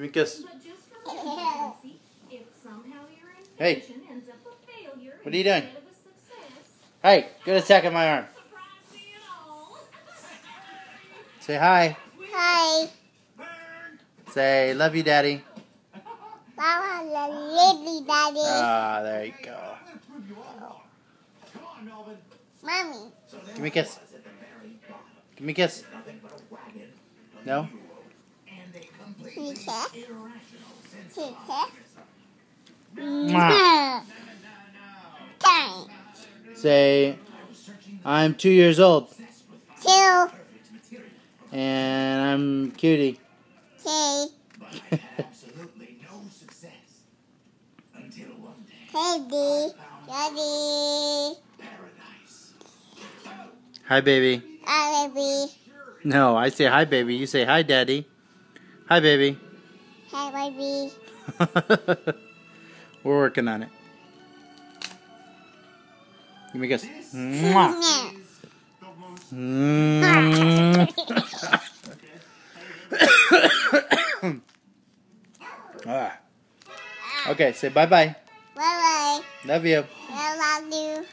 me a kiss. But just for transparency, if somehow your Hey. invention ends up a failure What are you doing? instead of a success, Hey, good attack on my arm. surprise me at all. Say hi. Hi. Say love you, daddy. Mama, lily daddy. Ah, there you go. Mommy. Give me a kiss. Give me a kiss. No? You kiss? You kiss? Mwah. Say, I'm two years old Two. and I'm cutie. Three. Absolutely no success until one day Daddy. Daddy. paradise. Hi, baby. Hi, baby. No, I say hi, baby. You say hi, daddy. Hi, baby. Hi, baby. We're working on it. Give me a kiss. Mwah. Mm. Ah. Okay, say bye bye. Bye bye. Love you. I love you.